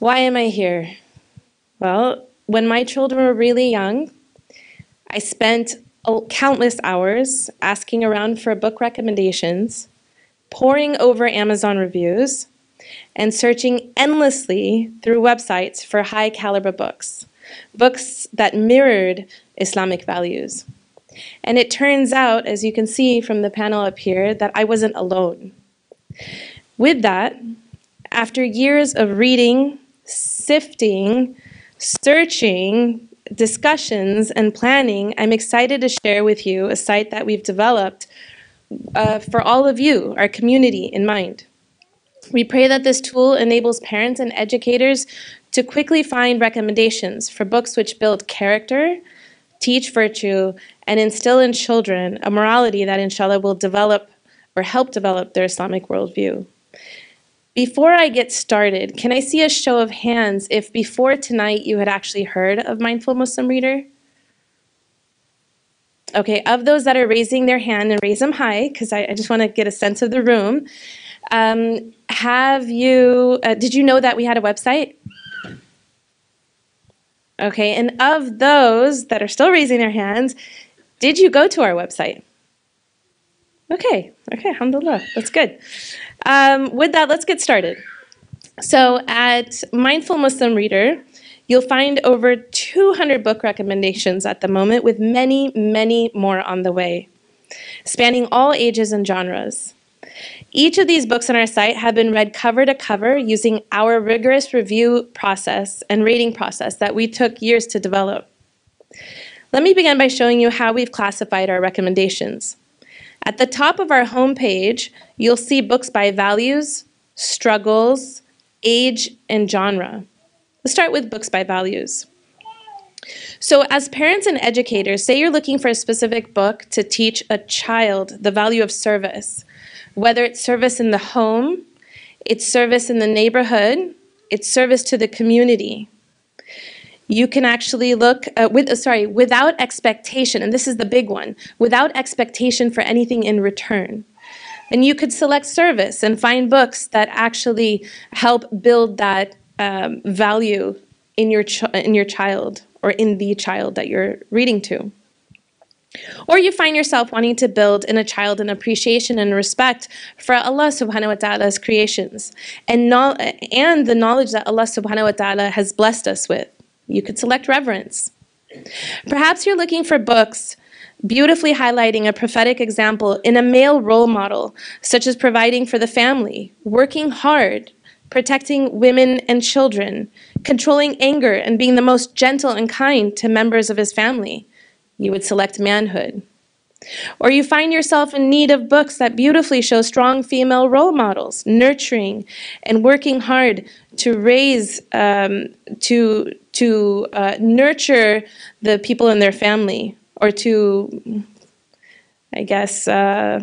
Why am I here? Well, when my children were really young, I spent countless hours asking around for book recommendations, poring over Amazon reviews, and searching endlessly through websites for high caliber books, books that mirrored Islamic values. And it turns out, as you can see from the panel up here, that I wasn't alone. With that, after years of reading, sifting, searching, discussions, and planning, I'm excited to share with you a site that we've developed uh, for all of you, our community, in mind. We pray that this tool enables parents and educators to quickly find recommendations for books which build character, teach virtue, and instill in children a morality that, inshallah, will develop or help develop their Islamic worldview. Before I get started, can I see a show of hands if before tonight you had actually heard of Mindful Muslim Reader? Okay, of those that are raising their hand and raise them high, because I, I, just want to get a sense of the room. Um, have you, uh, did you know that we had a website? Okay, and of those that are still raising their hands, did you go to our website? Okay, okay, alhamdulillah, that's good. Um, with that, let's get started. So at Mindful Muslim Reader, you'll find over 200 book recommendations at the moment, with many, many more on the way, spanning all ages and genres. Each of these books on our site have been read cover to cover using our rigorous review process and rating process that we took years to develop. Let me begin by showing you how we've classified our recommendations. At the top of our homepage, you'll see books by values, struggles, age, and genre. Let's start with books by values. So, as parents and educators, say you're looking for a specific book to teach a child the value of service, whether it's service in the home, it's service in the neighborhood, it's service to the community you can actually look uh, with uh, sorry without expectation and this is the big one without expectation for anything in return and you could select service and find books that actually help build that um, value in your in your child or in the child that you're reading to or you find yourself wanting to build in a child an appreciation and respect for Allah subhanahu wa ta'ala's creations and, no, and the knowledge that Allah subhanahu wa ta'ala has blessed us with. You could select reverence. Perhaps you're looking for books beautifully highlighting a prophetic example in a male role model, such as providing for the family, working hard, protecting women and children, controlling anger, and being the most gentle and kind to members of his family. You would select manhood. Or you find yourself in need of books that beautifully show strong female role models, nurturing and working hard to raise, um, to, to uh, nurture the people in their family, or to, I guess, uh,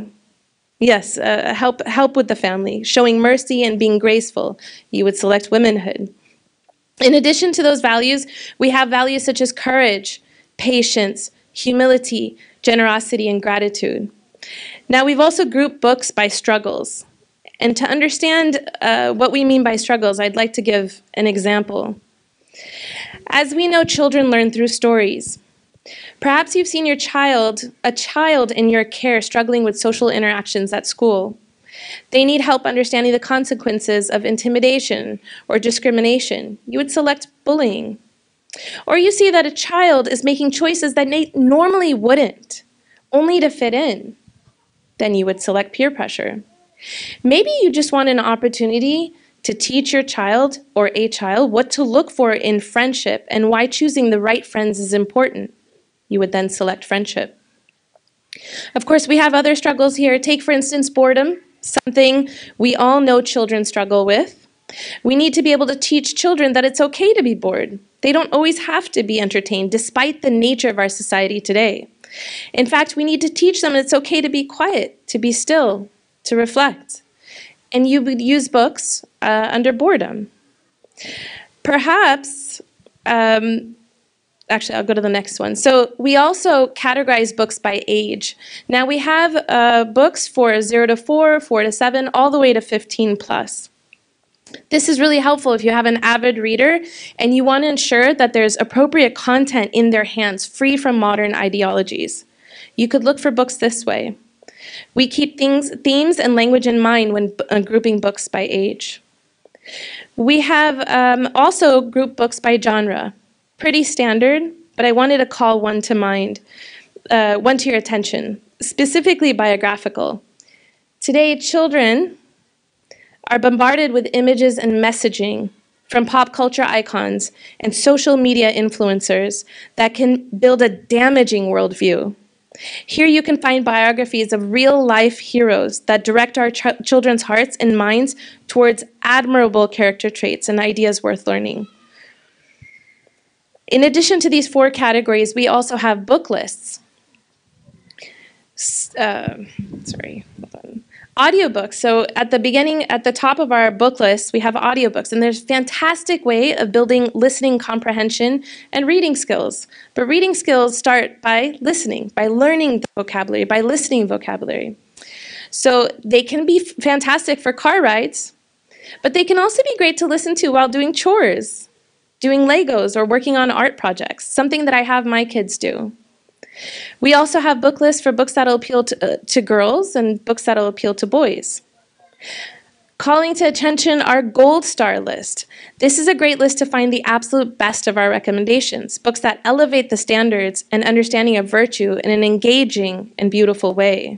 yes, uh, help, help with the family, showing mercy and being graceful. You would select womanhood. In addition to those values, we have values such as courage, patience, humility, generosity, and gratitude. Now, we've also grouped books by struggles. And to understand uh, what we mean by struggles, I'd like to give an example. As we know, children learn through stories. Perhaps you've seen your child, a child in your care, struggling with social interactions at school. They need help understanding the consequences of intimidation or discrimination. You would select bullying. Or you see that a child is making choices that they normally wouldn't, only to fit in. Then you would select peer pressure. Maybe you just want an opportunity to teach your child or a child what to look for in friendship and why choosing the right friends is important. You would then select friendship. Of course, we have other struggles here. Take, for instance, boredom, something we all know children struggle with. We need to be able to teach children that it's okay to be bored. They don't always have to be entertained, despite the nature of our society today. In fact, we need to teach them it's okay to be quiet, to be still, to reflect. And you would use books uh, under boredom. Perhaps, um, actually, I'll go to the next one. So we also categorize books by age. Now we have uh, books for 0 to 4, 4 to 7, all the way to 15 plus. This is really helpful if you have an avid reader and you want to ensure that there's appropriate content in their hands, free from modern ideologies. You could look for books this way. We keep things, themes and language in mind when uh, grouping books by age. We have um, also grouped books by genre. Pretty standard, but I wanted to call one to mind, uh, one to your attention, specifically biographical. Today, children are bombarded with images and messaging from pop culture icons and social media influencers that can build a damaging worldview. Here you can find biographies of real life heroes that direct our ch children's hearts and minds towards admirable character traits and ideas worth learning. In addition to these four categories, we also have book lists. Uh, sorry, audiobooks. So at the beginning, at the top of our book list, we have audiobooks, and there's a fantastic way of building listening comprehension and reading skills. But reading skills start by listening, by learning the vocabulary, by listening vocabulary. So they can be fantastic for car rides, but they can also be great to listen to while doing chores, doing Legos, or working on art projects, something that I have my kids do. We also have book lists for books that'll appeal to, uh, to girls and books that'll appeal to boys. Calling to attention our gold star list. This is a great list to find the absolute best of our recommendations, books that elevate the standards and understanding of virtue in an engaging and beautiful way.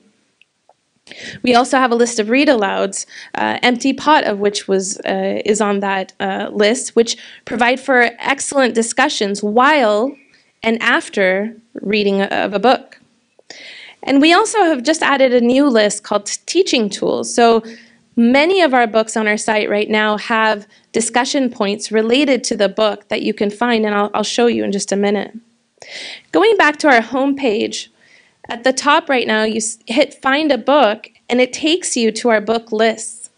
We also have a list of read alouds, uh, Empty Pot of which was uh, is on that uh, list, which provide for excellent discussions while and after reading of a book. And we also have just added a new list called teaching tools. So many of our books on our site right now have discussion points related to the book that you can find, and I'll, I'll show you in just a minute. Going back to our home page, at the top right now, you hit find a book, and it takes you to our book list.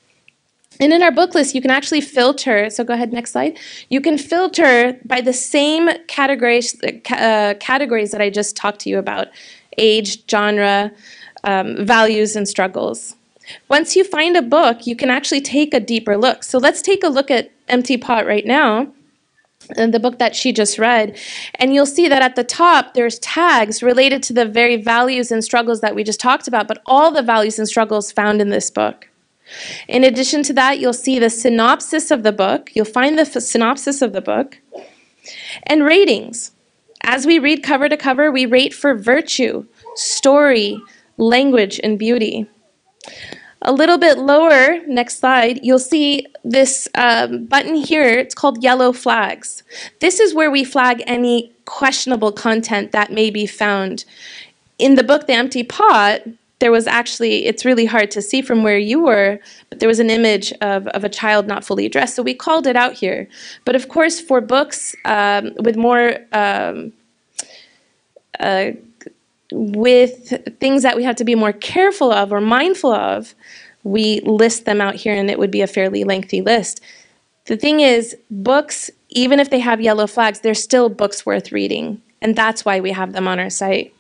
And in our book list, you can actually filter. So go ahead, next slide. You can filter by the same categories, uh, categories that I just talked to you about age, genre, um, values, and struggles. Once you find a book, you can actually take a deeper look. So let's take a look at Empty Pot right now, and the book that she just read. And you'll see that at the top, there's tags related to the very values and struggles that we just talked about, but all the values and struggles found in this book. In addition to that, you'll see the synopsis of the book. You'll find the synopsis of the book. And ratings. As we read cover to cover, we rate for virtue, story, language, and beauty. A little bit lower, next slide, you'll see this um, button here. It's called yellow flags. This is where we flag any questionable content that may be found. In the book, The Empty Pot, there was actually, it's really hard to see from where you were, but there was an image of, of a child not fully dressed. So we called it out here. But of course, for books um, with more, um, uh, with things that we have to be more careful of or mindful of, we list them out here and it would be a fairly lengthy list. The thing is, books, even if they have yellow flags, they're still books worth reading. And that's why we have them on our site.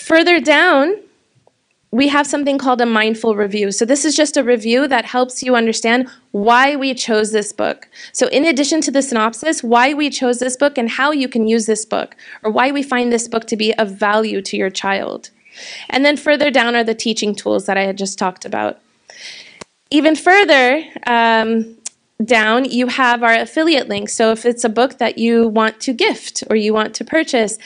Further down, we have something called a mindful review. So this is just a review that helps you understand why we chose this book. So in addition to the synopsis, why we chose this book and how you can use this book, or why we find this book to be of value to your child. And then further down are the teaching tools that I had just talked about. Even further um, down, you have our affiliate link. So if it's a book that you want to gift or you want to purchase,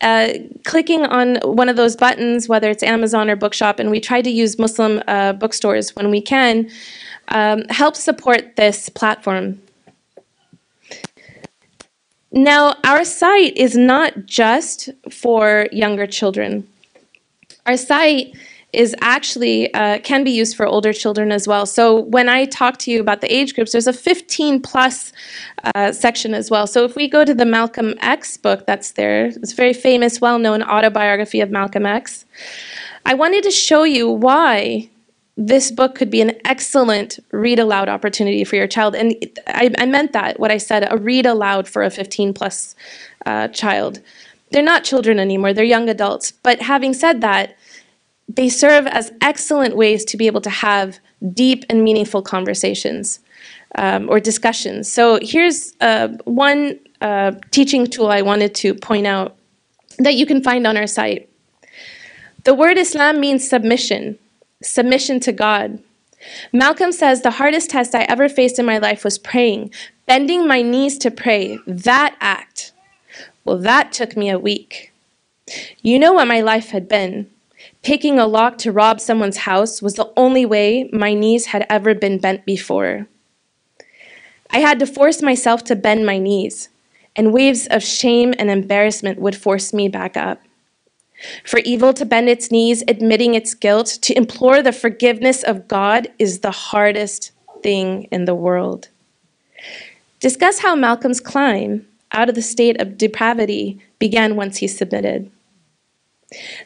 uh, clicking on one of those buttons, whether it's Amazon or Bookshop, and we try to use Muslim uh, bookstores when we can, um, helps support this platform. Now, our site is not just for younger children. Our site is actually uh, can be used for older children as well. So when I talk to you about the age groups, there's a 15 plus uh, section as well. So if we go to the Malcolm X book that's there, it's a very famous, well-known autobiography of Malcolm X. I wanted to show you why this book could be an excellent read aloud opportunity for your child. And I, I meant that, what I said, a read aloud for a 15 plus uh, child. They're not children anymore, they're young adults. But having said that, they serve as excellent ways to be able to have deep and meaningful conversations um, or discussions. So here's uh, one uh, teaching tool I wanted to point out that you can find on our site. The word Islam means submission, submission to God. Malcolm says the hardest test I ever faced in my life was praying, bending my knees to pray. That act, well, that took me a week. You know what my life had been. Picking a lock to rob someone's house was the only way my knees had ever been bent before. I had to force myself to bend my knees, and waves of shame and embarrassment would force me back up. For evil to bend its knees, admitting its guilt, to implore the forgiveness of God is the hardest thing in the world. Discuss how Malcolm's climb out of the state of depravity began once he submitted.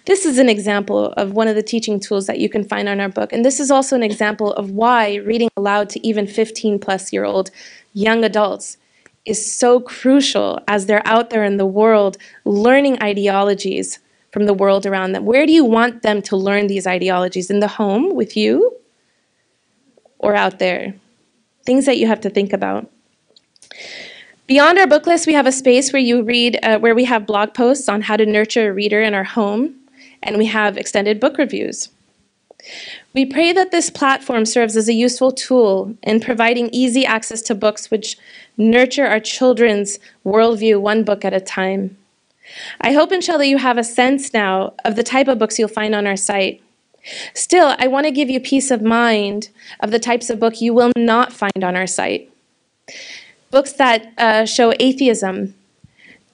This is an example of one of the teaching tools that you can find on our book. And this is also an example of why reading aloud to even 15 plus year old young adults is so crucial as they're out there in the world learning ideologies from the world around them. Where do you want them to learn these ideologies? In the home with you or out there? Things that you have to think about. Beyond our book list, we have a space where you read, uh, where we have blog posts on how to nurture a reader in our home, and we have extended book reviews. We pray that this platform serves as a useful tool in providing easy access to books which nurture our children's worldview one book at a time. I hope, inshallah, you have a sense now of the type of books you'll find on our site. Still, I want to give you peace of mind of the types of book you will not find on our site books that uh, show atheism,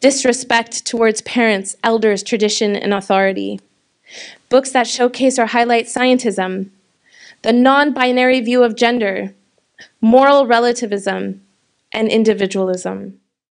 disrespect towards parents, elders, tradition, and authority, books that showcase or highlight scientism, the non binary view of gender, moral relativism, and individualism.